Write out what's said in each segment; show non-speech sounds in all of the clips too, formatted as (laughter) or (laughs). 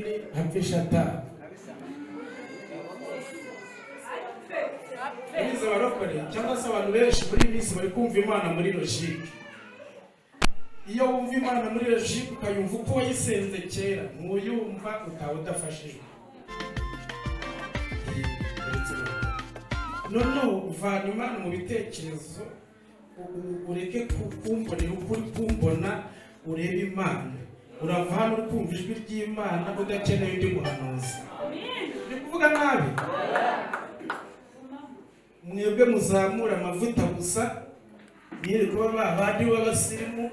igini hapfa shatani bize barokore cyangwa se abantu benshi muri iyi minsi bari kumva imana muri logike iyo wumva imana muri logike ukayumva uko wayisenze kera ntuyumva utawe udafashijwe noneho uvana imana mu bitekerezo ureke ku- kumbonera uko uri kumbona urebe imana urava hano uri kumva ijwi ry'imana udakeneye undi muhanuzi. Uri kuvuga nabi? Mwebwe muzamura amavuta gusa nyiri kuba ba bandi b'abasirimu.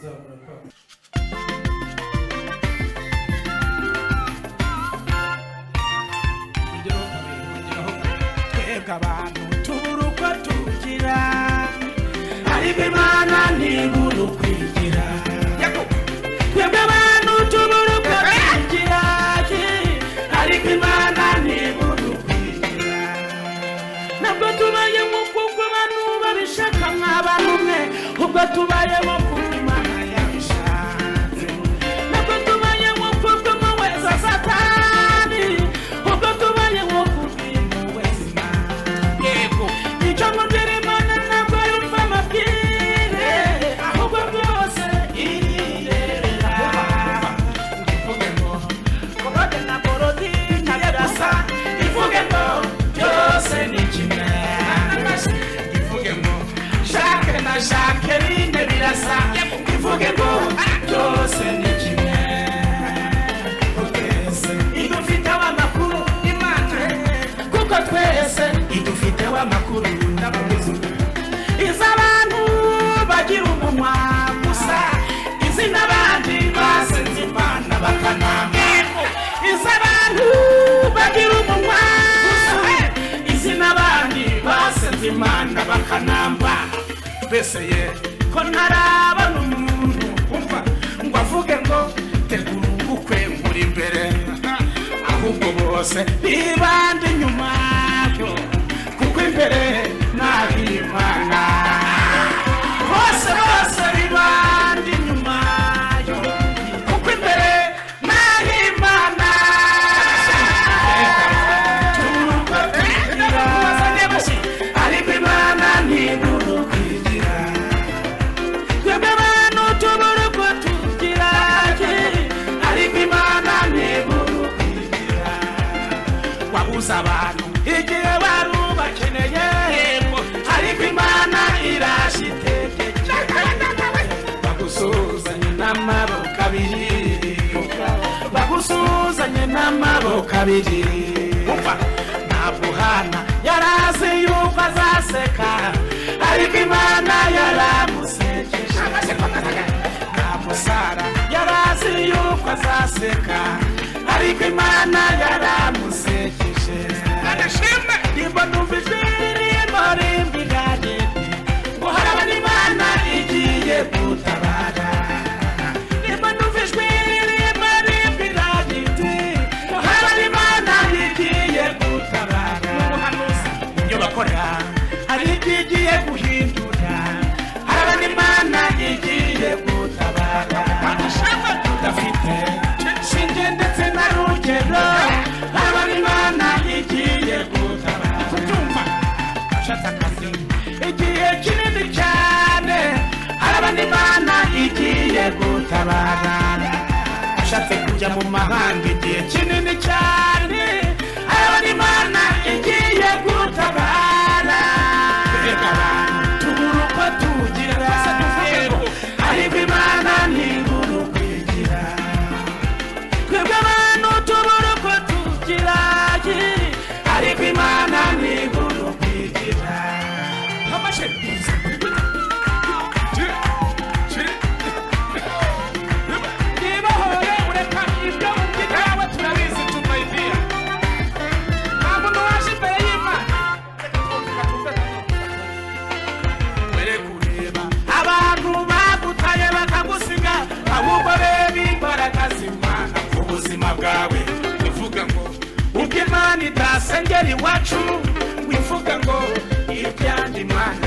Zamura kwabo twebwe abantu ubwo mbese ye. Ko ntarabona umuntu umva ngo avuge ngo tegura ubukwe muri imbere ahubwo bose bibanda inyuma kuko imbere n'amaboko abiri umva ntabwo hana yarazi yuko azaseka ariko imana yaramusekeje ntabwo sara yarazi yuko azaseka ariko imana yaramusekeje nimba numva ijwi ririmo rimbiganye shinge ndetse na rugero harabona imana igiye gutabara cyane irengera iwacu wivuga ngo ibyandimana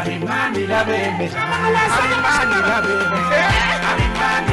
Arimani la bebe, Arimani la bebe, Arimani.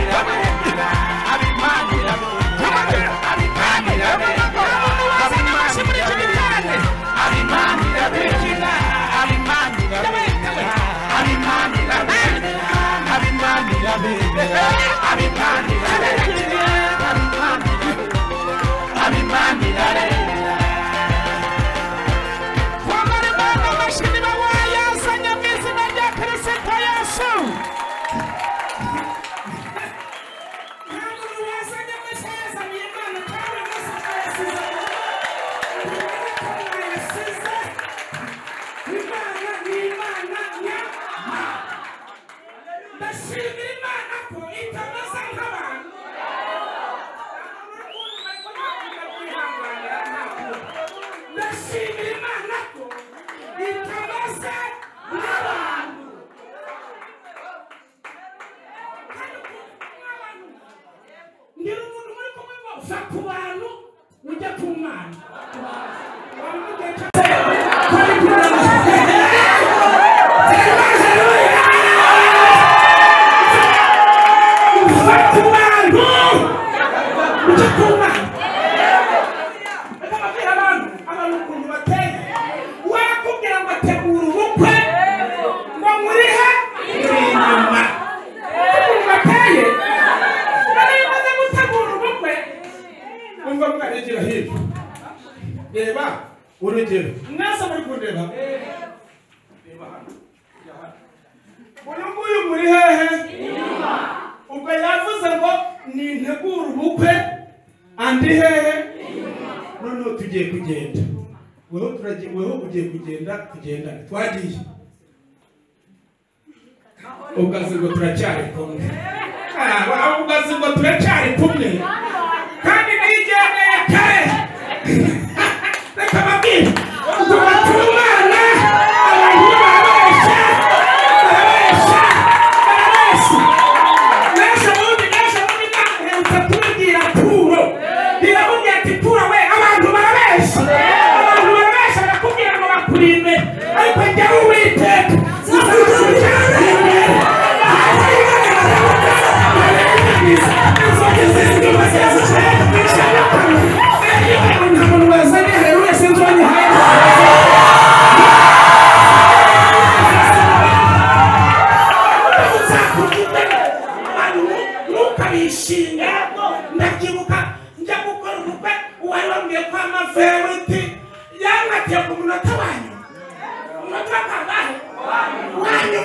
arangatanga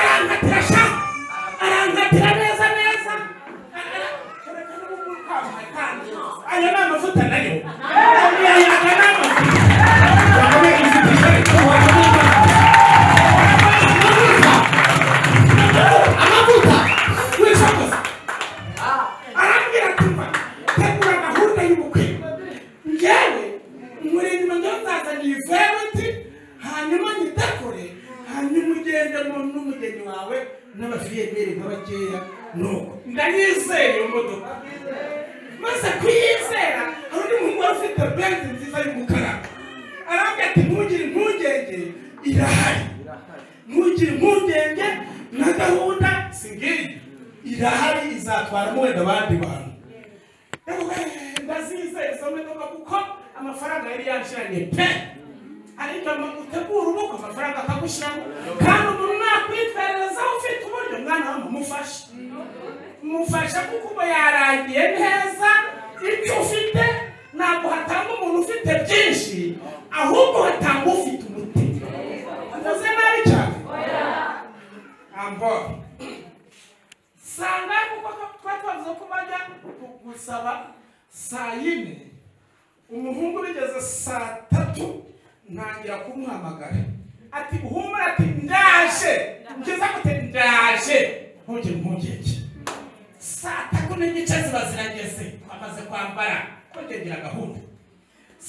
arangatanga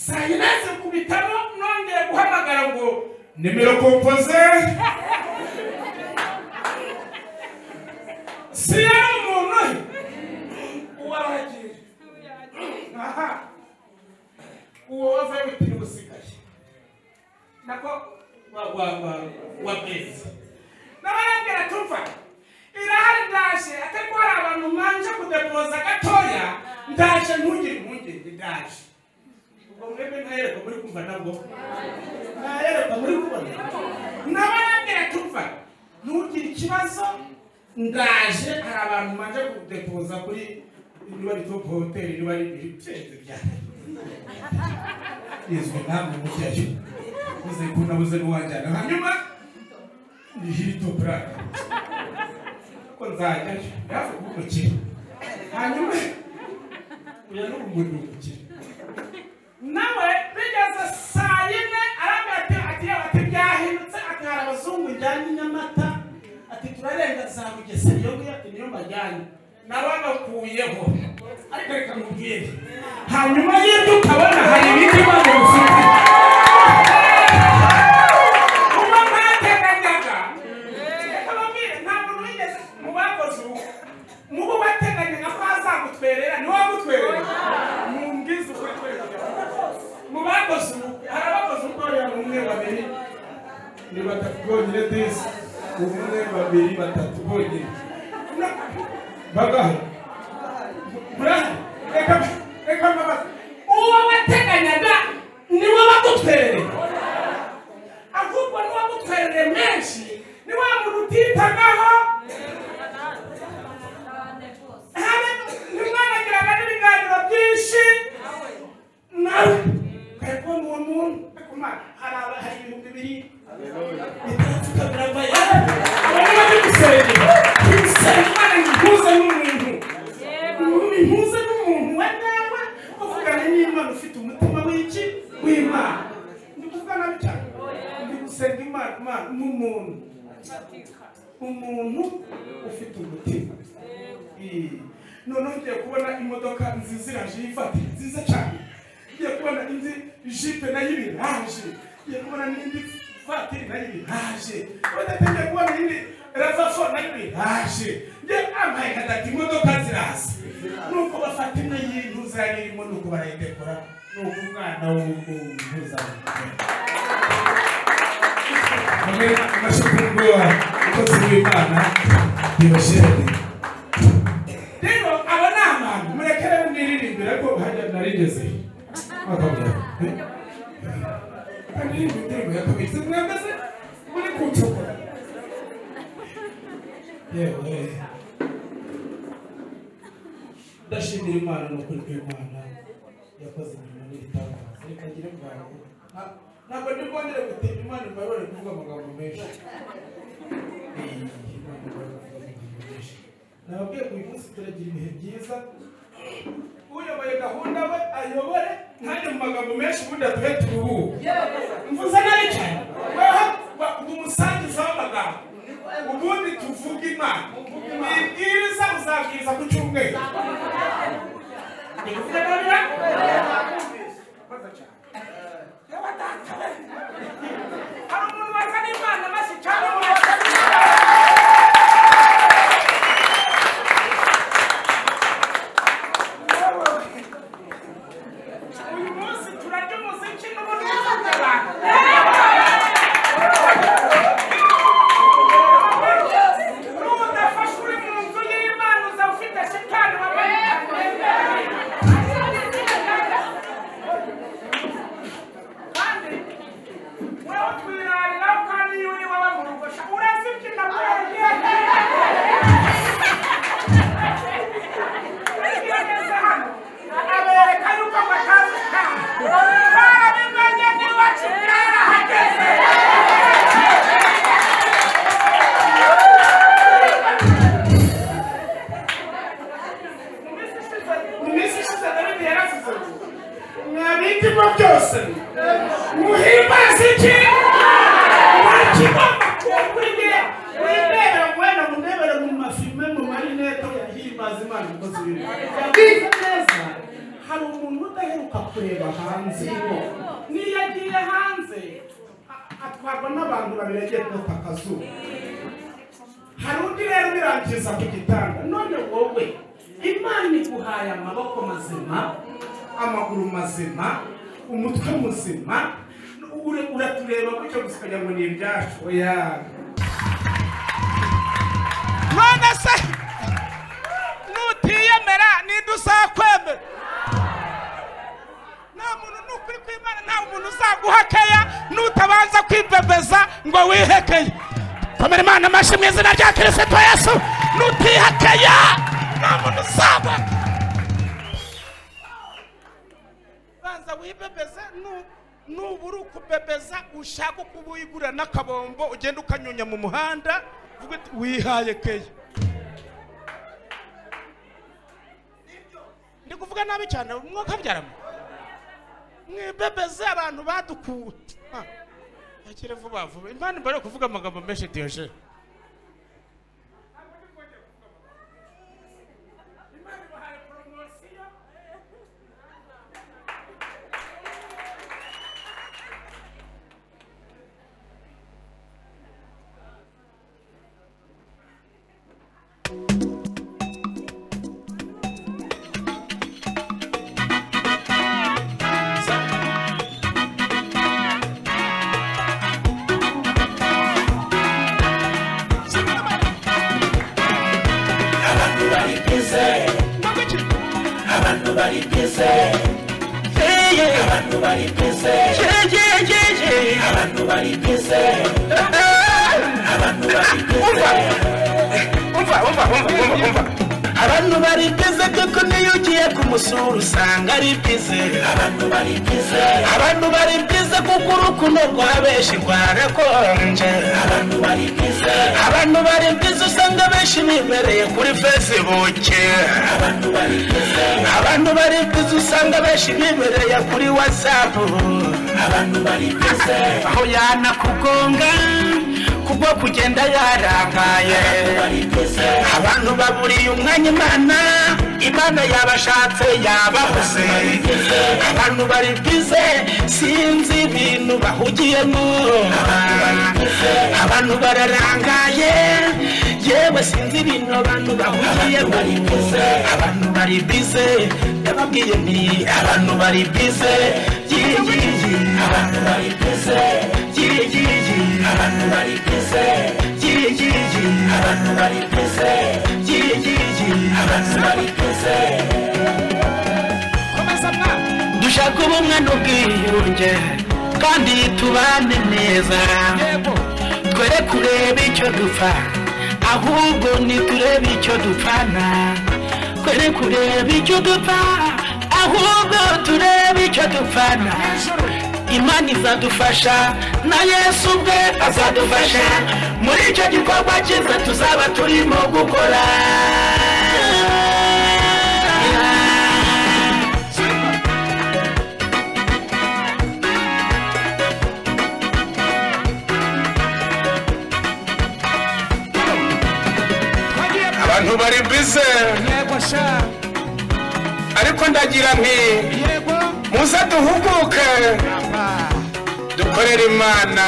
saa yine zikubitamo nongeye guhamagara ngo nimero kompoze. (laughs) Si yari umuntu uwo aragiye aha. Uwo wavaye witiri usigaye nako wa wa wa wa beza n'abarambwira tumva irahari ndaje atari ko hari abantu manje kudepoza gatoya ndaje ntugire impungenge ndaje. Ubwo mwebwe ntayerekwa muri kumva nabwo ntayerekwa muri kubona n'abarambwira tumva ntugire ikibazo ndaje hari abantu manje kudepoza kuri niba ari top hotel niba ari ibitende byanjye izwi namwe mujyayo uze kunabuze n'uwanjyana hanyuma ni hirito purake ko nzajyayo yaje kumukira hanyuma uya n'ubundi umukira nawe bigeze saa yine arambwira ati ati byahindutse ati hari abazungu njyanye i nyamata. Ati turarenga za bugesera. Iyo ngiyo ati niyo mbajyanye. Nababakuyeho ariko reka mubwire hanyuma y'ibyo ukabona hari ibindi bibazo bifite ni batatu bonyine disi umwe babiri batatu bonyine bagahe kuvuga amagambo menshi amagambo nababwiye ngo uyu munsi turagira ibihe byiza uyoboye gahunda we ayobore ntajye mu magambo menshi ubundi atuhe turuhuke mvuze nabi cyane weho wa- ndi umusangiza w'amagambo. Ubundi tuvuge imana. Wibwiriza uzabwiriza ku cyumweru. Ndi kuvuga nabi ra? Yewe data we. hari umuntu hari umuntu udaheruka kureba hanze. Niyo agiye hanze. Atwarwa n'abantu babiri agiye kota akazuba. Hari undi rero ubirangiza ku gitanda. None wowe imana iguhaye amaboko mazima amaguru mazima umutwe muzima. Ure- uratureba gutyo gusa ukagira ngo ni ibyacu. Oya. None se nutiyemera nta muntu ni ukuri kw'imana nta muntu uzaguha keya nutabanza kwibebeza ngo wihekeye komera imana amashyi mu izina rya kirisito yesu nutihakeya. Nta muntu uzaguha banza wibebeze nu- nubura ukubebeza ushaka uko wigurira n'akabombo ugenda ukanyunya mu muhanda uvuge uti, wihaye keya ndi kuvuga nabi cyane umwuka byaramo mwibebeze abantu badukuwe Ah, akire vuba vuba. Impande mbere kuvuga amagambo menshi diyoje abantu bari bize abantu bari bize abantu bari bize abantu bari bize umva umva umva umva umva. Abantu bari bize kuko niyo ugiye kumusura usanga ari bize abantu bari bize abantu bari bize kuko urukundo rwa benshi rwarakonje. Abantu bari bize abantu usanga benshi bibereye kuri facebook. Abantu bari bize abantu usanga benshi bibereye kuri whatsapp. Abantu bari bize aho yanakugonga kubwo kugenda yarangaye abantu baburiye umwanya imana imana yabashatse yababuze. Abantu bari bize sinzi ibintu bahugiyemo. Abantu bararangaye yewe sinzi ibintu abantu bahugiyemo. Abantu bari bize ndababwiye nti abantu bari bize yiyiyi abantu bari bize yiyiyi abantu bari bize yiyiyi abantu bari bize yiyiyi abantu bari mwana dushaka ubumwe n'ubwiyunge kandi tubane neza. Twere kureba icyo dupfa ahubwo niturebe icyo dupfana. Twere kureba icyo dupfa ahubwo turebe icyo dupfana. Imana izadufasha na yesu ubwe azadufasha. Muri icyo gikorwa cyiza tuzaba turimo gukora. Abantu bari bize ariko ndagira nti muze duhuguke dukorere imana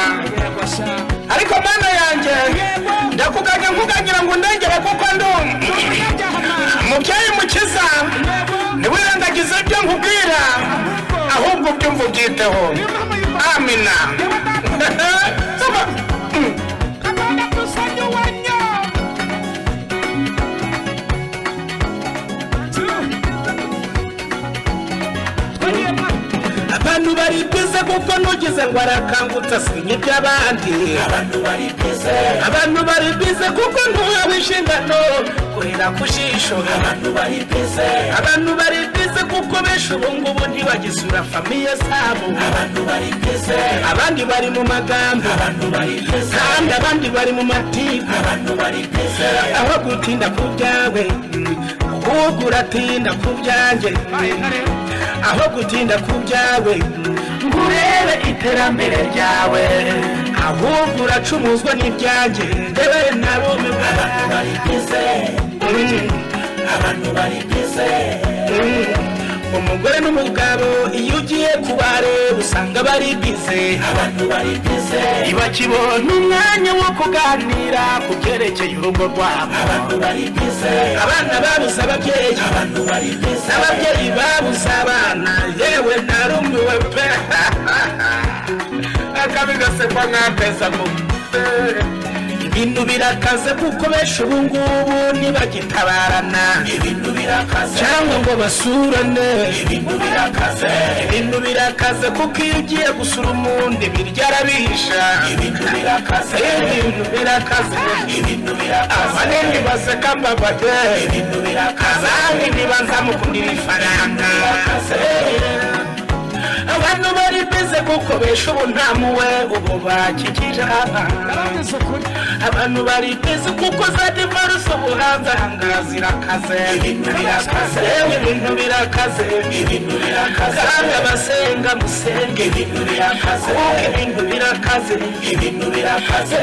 ariko mana yanjye ndakuganya nkugangira ngo ndengere kuko ndi umubyeyi mukiza ntiwirengagize ibyo nkubwira ahubwo ubyumva ubyiteho amina. (laughs) abantu bari bize kuko nugize ngo arakangutse asinya iby'abandi abantu bari bize abantu bari bize kuko ntuhawe inshingano. Kurira ku jisho. Abantu bari bize abantu bari kuko benshi ubu ngubu ntibagisura famiye zabo. Abantu bari abandi bari mu magambo. Abantu bari kandi abandi bari mu matiku. Abantu bari aho gutinda ku byawe. Ahubwo uratinda ku byanjye. Aho gutinda ku byawe. Ngo urebe iterambere ryawe. Ahubwo uracumuzwa n'ibyanjye. Ndewe narumirwa abantu bari bize. Abantu bari bize. Umugore n'umugabo iyo ugiye kubareba usanga bari bize. Abantu bari bize. Ntibakibona umwanya wo kuganira ku byerekeye urugo rwabo. Abantu bari bize. Abana babuze ababyeyi. Abantu bari bize. N'ababyeyi babuze abana. Yewe narumiwe pe. (laughs) Akabi gasekwa nk'akeza mu ibintu birakaze kuko benshi ubu ngubu ntibagitabarana ibintu birakaze. Cyangwa ngo basurane. Ibintu birakaze. Ibintu birakaze kuko iyo ugiye gusura umundi birya arabihisha. Ibintu birakaze. Ibintu birakaze ibintu birakaze. abanini baseka mbabaye ibintu birakaze. Abandi ntibazamukundira ifaranga. Abantu bari bize kuko benshi ubu nta muwe ubu bakikije abantu bari bize kuko za divarusi ubu hanze ahangaha zirakaze. Ibintu birakaze. Ibintu birakaze. Ibintu birakaze. Kandi abasenga musenge. Ibintu birakaze. Kuko ibintu birakaze. Ibintu birakaze.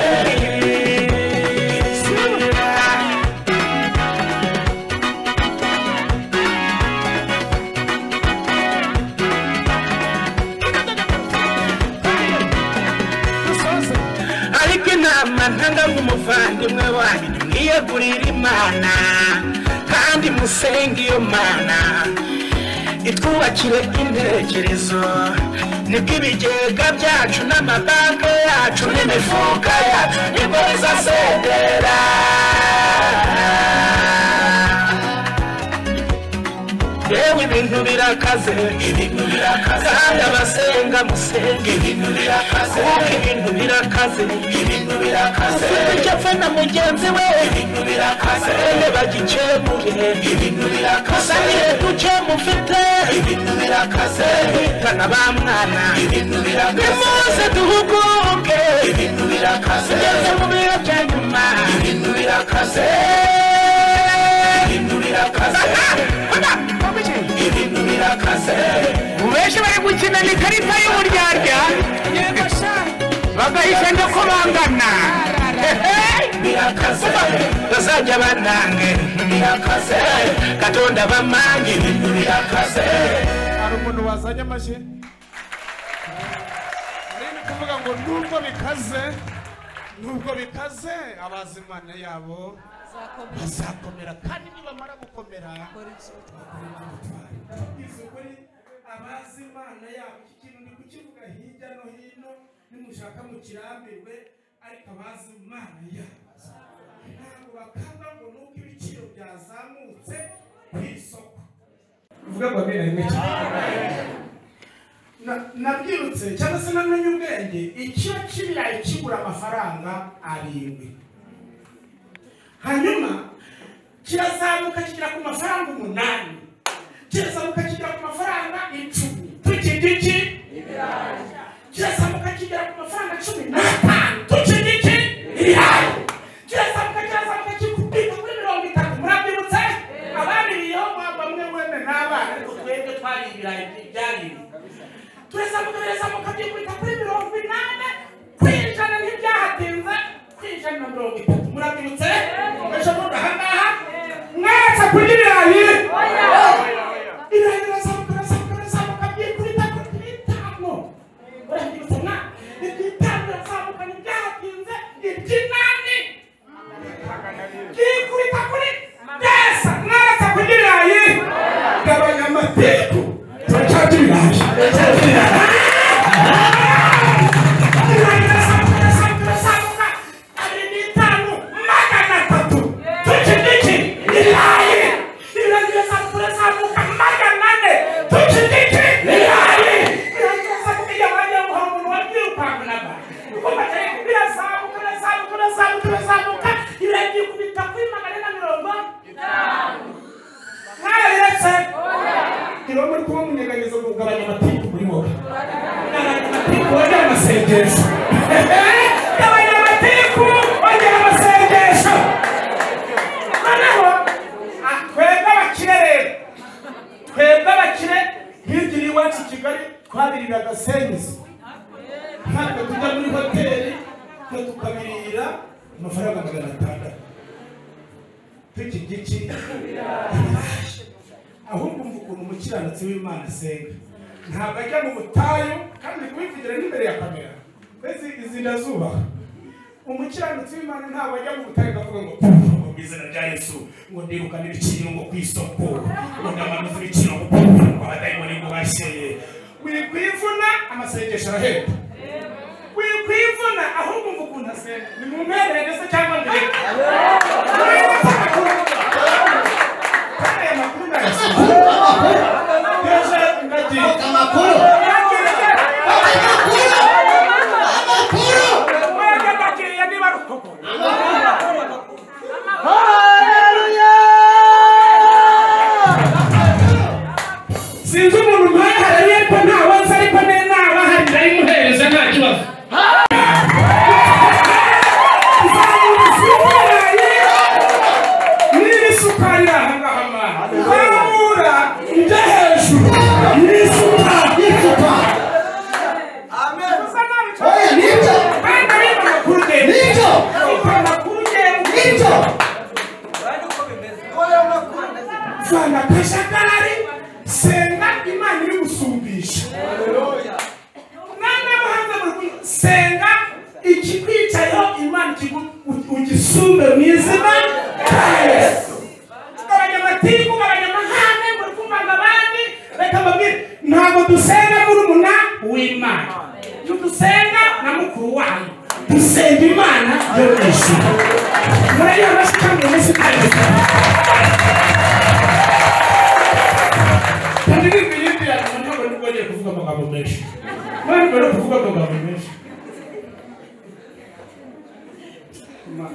Inama ntanga nk'umuvandimwe wanyu nimwiyegurire imana kandi musenge iyo mana. Itwubakire intekerezo ni bwo ibigega byacu n'amabanki yacu n'imifuka yacu ni bwo bizasendera birakaze ibintu birakaze kandi abasenga musenge. Ibintu birakaze kuko ibintu birakaze. Ibintu birakaze. Icyo apfa na mugenzi we. Ibintu birakaze. Bene bagikemure. Ibintu birakaze. Musangire duke mufite? Ibintu birakaze. Bitana ba mwana. Ibintu birakaze. Nimuze duhuguke. Ibintu birakaze. Tugeze mu bihe bya nyuma. Ibintu birakaze. Benshi bari gukina ni ikarita y'uburyarya no ko bangana bazajya banange. Katonda birakaze hari umuntu wazanye amashyi? Ari kuvuga ngo nubwo bikaze nubwo bikaze abazimana yabo bazakomera kandi nibamara gukomera abazi imana yabo. Iki kintu ni kukivuga hirya no hino nimushaka mukirambirwe ariko abazi imana yabo. Ntabwo bakanga ngo nuko ibiciro byazamutse ku isoko. Uvuga ngo abera rimwe Na- nabyirutse cyangwa se namenye ubwenge ikiro cy'ibirayi kigura amafaranga arindwi. Hanyuma kirazamuka kigera ku mafaranga umunani kirazamuka kigera ku mafaranga icumi tukirya umukiranutsi w'imana asenga. Ntabwo ajya mu butayu kandi kubivugira n'imbere ya kamera mbese izi ndazubaha umukiranutsi w'imana ntabwo ajya mu butayu akavuga ngo "Puh, ngo mu izina rya yesu ngo ndirukane ibiciro ku isoko ngo ndamanuze ibiciro ngo ngo abadayimoni ngo bashyeye wikwivuna amasengesho arahenda. Wikwivuna ahubwo umva ukuntu asenga. Ni mu mpere ndetse cyangwa mbere Amakuru! Amakuru! Imana yo mu ijuru murayiha amashyi kandi umunsi utageze kandi n'ibyo yindi yanyu ntabwo ni bwo ngiye kuvuga amagambo menshi ntabwo mbere yo kuvuga amagambo menshi Ma-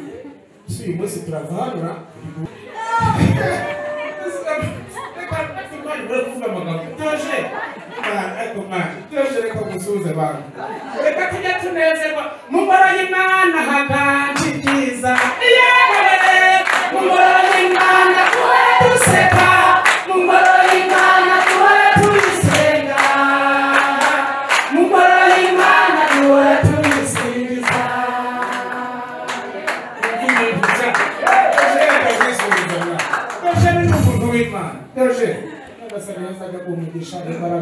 si uyu munsi turavanura reka musuhuze abantu reka tujye tunezerwa mu ngoro y'imana haganje ibyiza yewe mu ngoro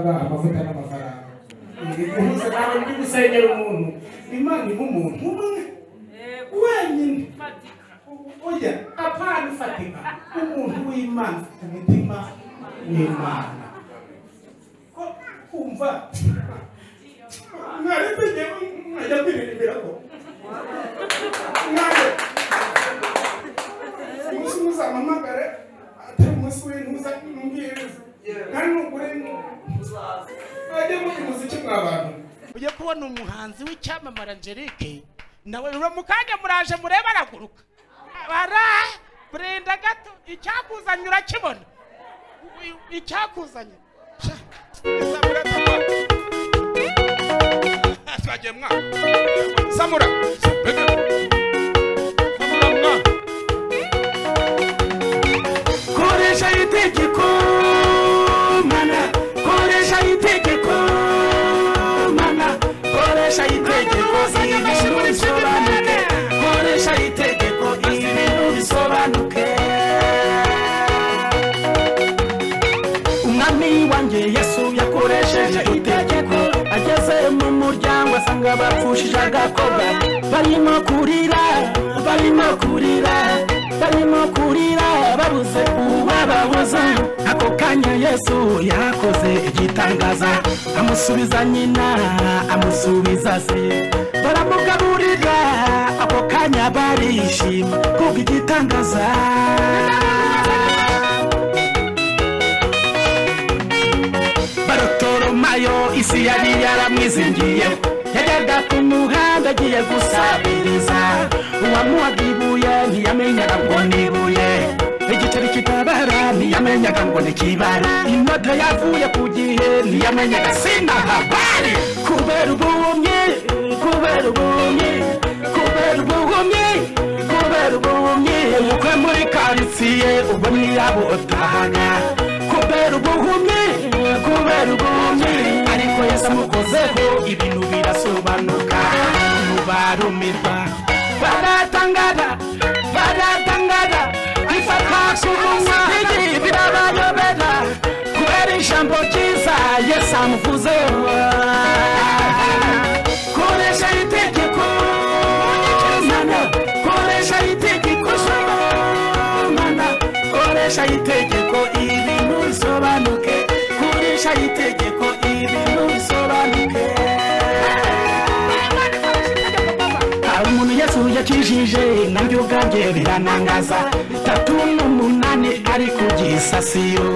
imbaraga, amavuta n'amafaranga. Igihuza nawe ndi gusengera umuntu. Imana iba umuntu umwe. Wenyine. Oya, apana ufatika. Umuntu w'Imana ufite umutima w'Imana. Kumva mwaretse njyewe mwajya kwiririmbira ko mwaje umunsi muzampamagare atari umunsi w'intuza n'ubwihereza kandi nukuri ajye muri muziki mwa bantu. Ujye kubona umuhanzi w'icyamamare angelique nawe mu kanya muraje murebe araguruka. Bara burinda gato icyakuzanye urakibona. Icyakuzanye. Twagiye mwa asanga bapfushije agakobwa barimo kurira barimo kurira barimo kurira. Babuze uwababuza ako kanya yesu yakoze igitangaza. Amusubiza nyina amusubiza se. Baramugaburira ako kanya barishima. Kubwo igitangaza. Barotoromayo isi yari yaramwizingiye. Yajyaga ku muhanda agiye gusabiriza. Uwamuhaga ibuye ntiyamenyaga ngo ni ibuye igiceri kitabara ntiyamenyaga ngo ni kibara. Inota yavuye ku gihe ntiyamenyaga sinahabari kubera ubumye kubera ubumye kubera ubumye kubera ubumye umukwe muri karitsiye ubwo ntiyabutahaga kubera ubuhumyi kubera ariko yesu amukozeho ibintu birasobanuka barumirwa baratangara baratangara munwa birabayobera kubera ijambo ryiza yesu amuvuzeho koresha itegeko mana. Koresha itegeko mana. Koresha itegeko ibintu bisobanuke koresha itegeko ibintu bisobanuke hari umuntu yesu yakijije nanjye ubwanjye biranangaza. Tatu n'umunani ari ku gisasiyo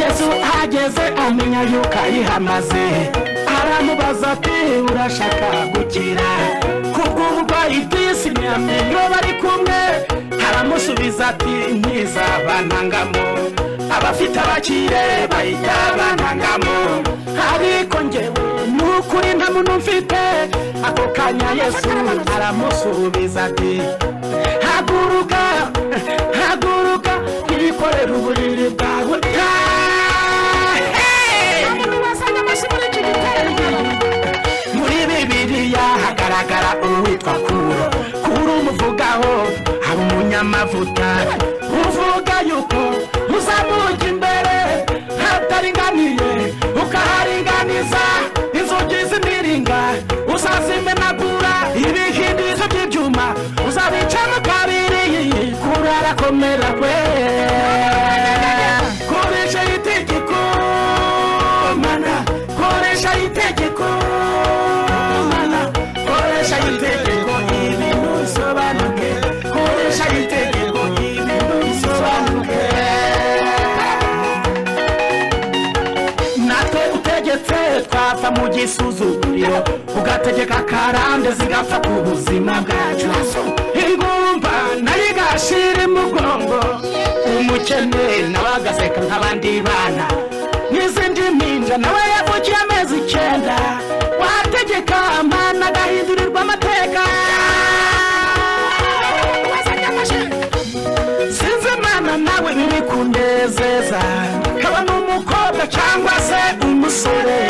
yesu ahageze amenya yuko ayihamaze. Aramubaza ati urashaka gukira? Kubw'uburwayi bw'isi ntiyamenyo bari kumwe. Aramusubiza ati ntizabanangamo abafite abakire bahita banangamo. Ariko njyewe ni ukuri nta muntu mfite ako kanya yesu aramusubiza ati haguruka haguruka ntibikorere uburiri bwawe. Muri bibiliya hagaragara uwitwa kuro. Kuro umuvugaho hari umunyamavuta. Uvuga yuko uzamuka imbere hataringaniye. Ukaharinganiza inzugi z'imiringa uzazimenagura ibihindizo by'ibyuma uzabicamo kabiri kuro arakomera we koresha itegeko mana koresha itegeko mana koresha itegeko mu gisuzuguriro ugategeka karande zigapfa ku buzima bwacu. Ingumba na yo igashira imugongo umukene nawe agaseka nk'abandi bana. N'izindi mpinja nawe yavukiye amezi icyenda wategeka amana agahindurirwa amateka. Sinzi imana nawe biri kunezeza kaba n'umukobwa cyangwa se umusore.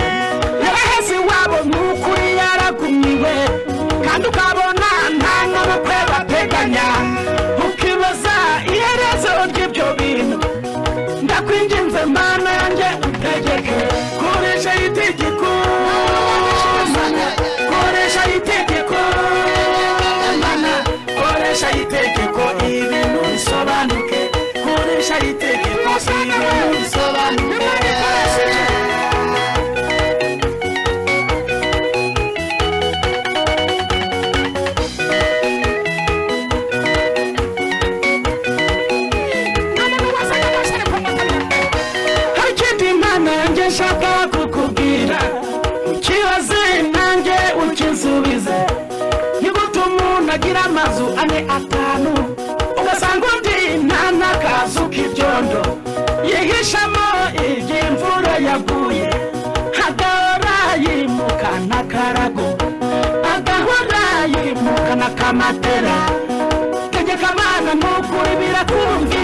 akamatera tegeka amazi amuko ibirakumvira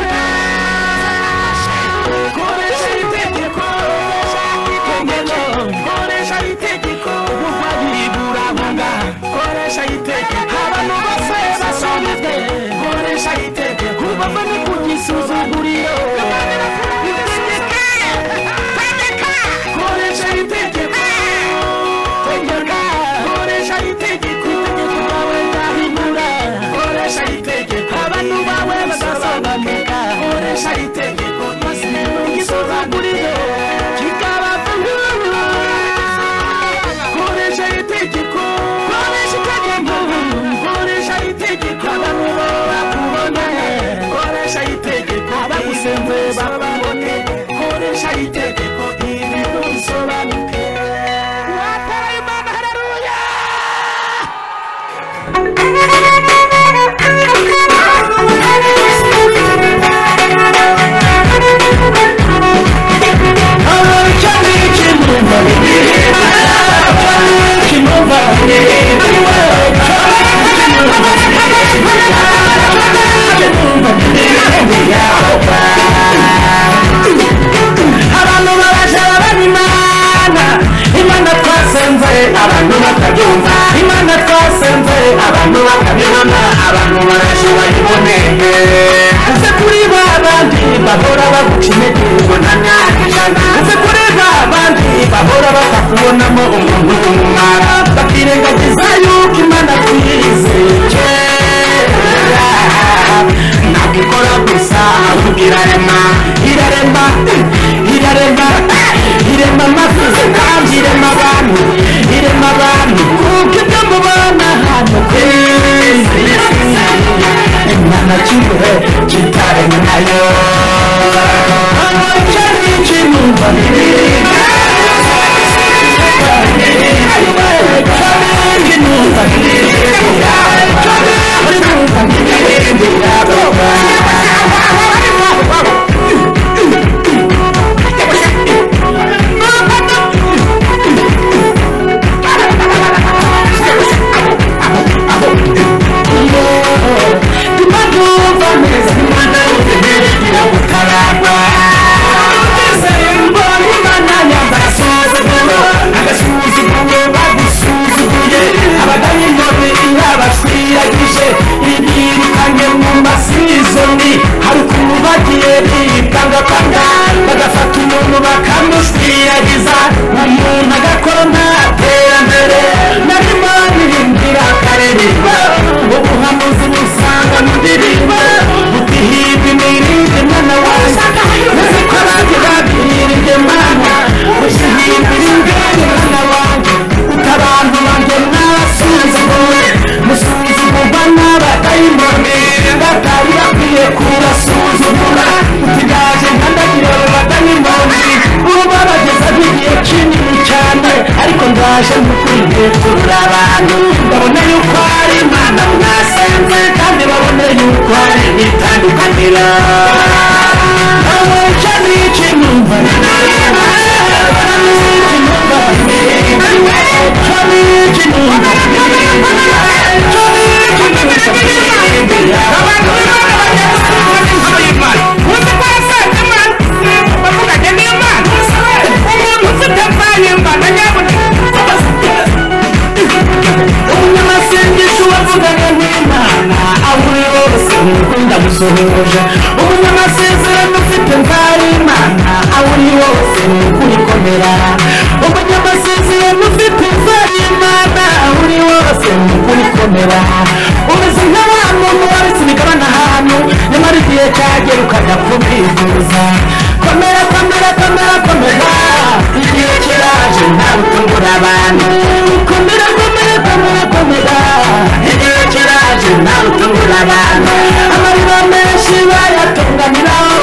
abantu bakabyumva imana twasenze abantu bakabibona abantu baraje bayiboneye uze kuri ba bandi bahora baguca intege ngo nta myaka ijana uze kuri ba bandi bahora batakubonamo umuntu w'umumara bakirengagiza yuko imana twizeye ntabwo ikora gusa ahubwo irarema irarema irarema irema amafi kandi irema abantu irema abantu kuko ibyo mubona hano I'm umuntu ariko ndaje mukwigetura abantu babone yuko ari imana mwasenze kandi babone yuko ari nkunda gusohoje umunyamasezerano ufite mvari imana aho uri hose kurikomera umunyamasezerano ufite mvari imana aho uri hose kurikomera umeze nka wa muntu wabitse imigabane ahantu nyamara igihe cyagera ukajya kubwifuza komera komera komera komera. Igihe kiraje ntawe utungura abantu komera komera komera komera igihe kiraje ntawe utungura abantu amarira menshi bayatunganiraho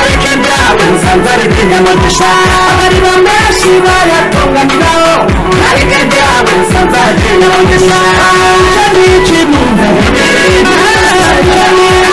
ariko ibyawe nsanze ari iby'inyamugisha amarira menshi bayatunganiraho ariko ibyawe nsanze ari iby'inyamugisha icyo ni ikintu amashini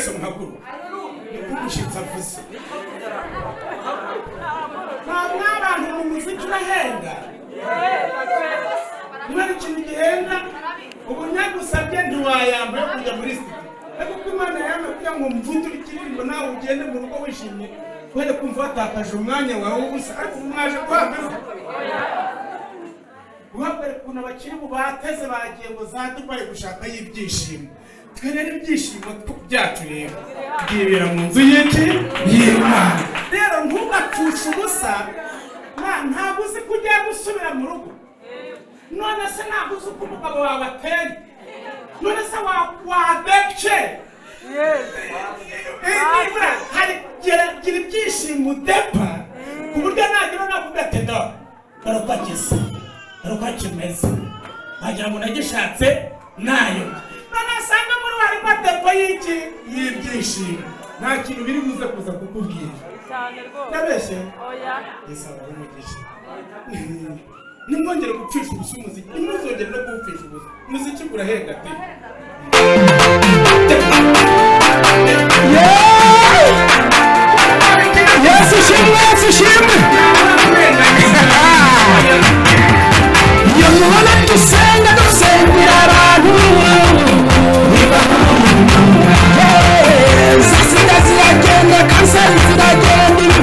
aravuze ngo mwese muhaguru niko umushyitsi avuze nta mw'abantu mu muziki urahenga niba ari ikintu gihenda ubu nyagusabye ntiwayambaye kujya muri sitidiyo ariko ko imana yambaye kugira ngo mvundure ikiririmbo nawe ugende mu rugo wishimye kubera kumva watakaje umwanya wawe w'ubusa. Ariko ubu mwaje guhagaze guhagarara ukuntu abakiri ubu bateze bagiye ngo za dubayi gushakayo ibyishimo. Twe rero ibyishimo byacu rero. Byibera mu nzu y'iki? Y'imana. Rero ntugapfushe ubusa. Ntabwo uzi ko ugiye gusubira mu rugo. None se ntabwo uzi uko umugabo wawe ateye? None se wa- wadepce Eh, hari gira ibyishimo udepa ku buryo nagira navuga ati do dore uko akisa dore uko akimeze wagira ngo nagishatse na yo. None asanga muri we harimo depo y'iki? Y'ibyishimo. Nta kintu biri buze kuza kukubwira. Nabeshye oya. Isaba umugisha nimwongere gupfisha ubusa umuziki. Ntimuzongere no kuwupfisha ubusa. Umuziki urahenda pe. Yesu ishimwe yesu ishimwe iyo mubona dusenga dusengera abantu zisiga ziragenda kanseri ziragenda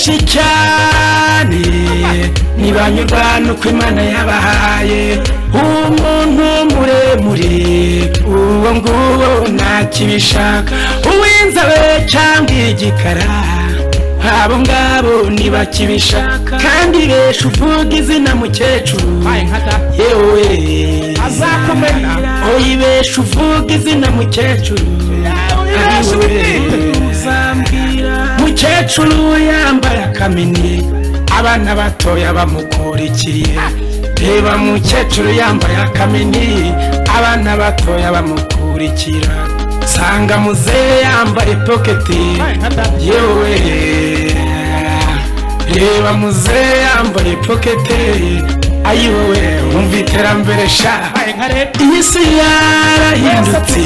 benshi cyane. Ntibanyurwa nuko imana yabahaye. Umuntu muremure. Uwo nguwo ntakibishaka uw'inzobe cyangwa igikara. Abo ngabo ntibakibishaka kandi benshi uvuga izina mukecuru. Yewe. Azakumena. oyibesha uvuga izina mukecuru. Uyibesha ubwite. uzambwira mukecuru yambaye akamini abana batoya bamukurikiye. Reba mukecuru yambaye akamini abana batoya bamukurikira. Sanga muzehe yambaye poketi yewe reba muzehe yambaye poketi ayiwowe wumva iterambere sha. Iyi si yarahindutse.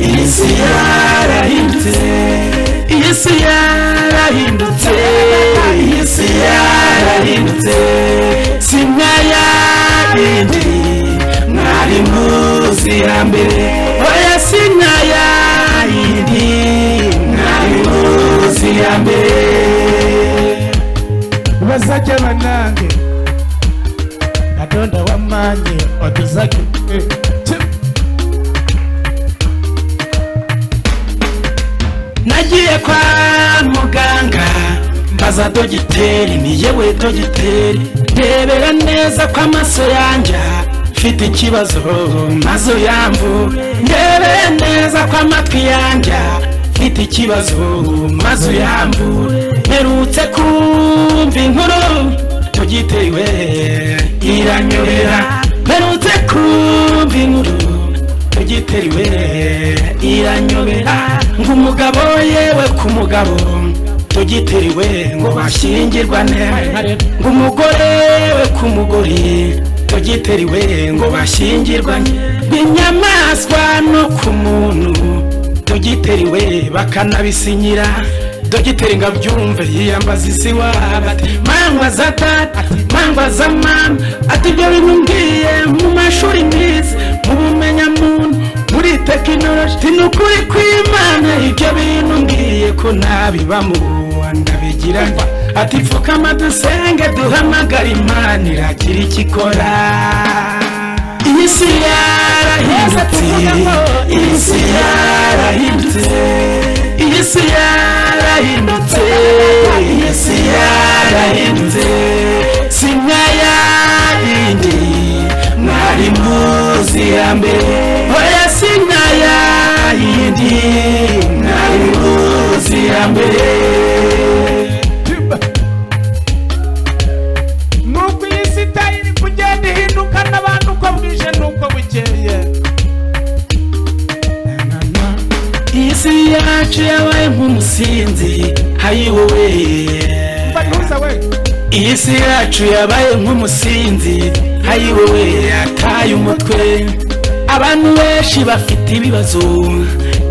Iyi si yarahindutse. Iyi si yarahindutse. Iyi si yarahindutse. Si nka yayindi mwari muzi hambere oya si nka yayindi mwari muzi hambere bazajya banange. Katonda wamanye otuzage nagiye kwa muganga mbaza dogiteri ni yewe dogiteri? Rebera neza ko amaso yanjye mfite ikibazo maze uyamvu ndebere neza ko amatwi yanjye mfite ikibazo maze uyamvu mperutse kumva inkuru dogiteri we iranyorera. Mperutse kumva inkuru. Dogiteri we iranyobera. Ngo umugabo yewe ku mugabo dogiteri we ngo bashyingirwane ngo umugore we ku mugore dogiteri we ngo bashyingirwane inyamaswa no ku muntu dogiteri we bakanabisinyira. Dogiteri ngo abyumve yiyambaza isi waba ati mangwa za tata mangwa za mama. Ati ibyo bintu ngiye mu mashuri mwiza mu bumenyamuntu muri tekinoloji ni ukuri kw'imana ibyo bintu ngiye ko ntabibamo ndabigira ati pfukama dusenge duhamagara imana iragira icyo ikora. Iyi si yarahindutse iyi si yarahindutse. Iyi si yarahindutse. Iyi si yarahindutse. Si nka yayindi mwari muzi hambere oya si nka yayindi mwari muzi hambere nuko iyi si itayiri kugenda ihinduka n'abantu uko bwije n'uko bukeye. Yacu yabaye nk'umusinzi hayiwowe iyi si yacu yabaye nk'umusinzi hayiwowe yataye umutwe. Abantu benshi bafite ibibazo.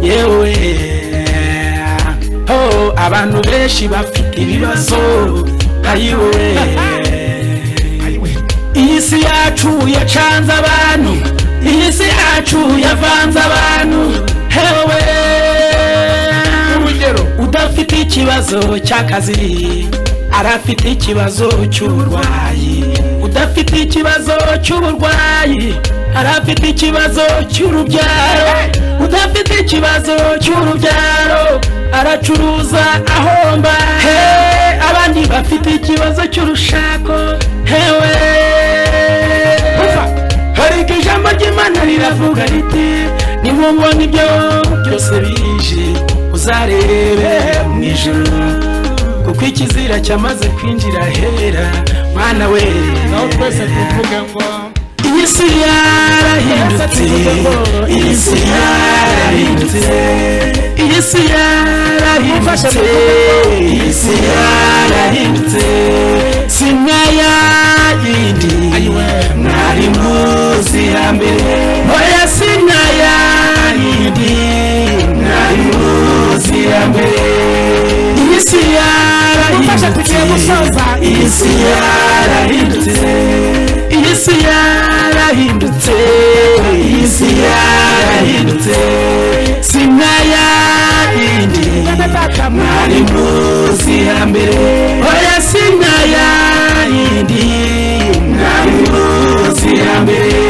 Yewe. Oh, abantu benshi bafite ibibazo. Hayiwowe iyi si yacu yacanze abantu. Iyi si yacu yavanze abantu. Hewe. Udafite ikibazo cy'akazi arafite ikibazo cy'uburwayi. Udafite ikibazo cy'uburwayi arafite ikibazo cy'urubyaro. Udafite ikibazo cy'urubyaro aracuruza ahomba. Abandi bafite ikibazo cy'urushako. Hewe. Hari ijambo ry'imana riravuga riti nimubona ibyo byose bije. Uzarebe mu ijuru kuko ikizira cyamaze kwinjira hera mwana we. Naho twese tuvuge ngo iyi si yarahindutse iyi si yarahindutse. Iyi si yarahindutse iyi si yarahindutse. Si nkaya yindi mwari muzi hambere oya si nkaya yindi mwari muzi hambere iyi si yarahindutse iyi si yarahindutse iyi si yarahindutse iyi si yarahindutse si nkaya yindi mwari muzi hambere oya si nkaya yindi mwari muzi hambere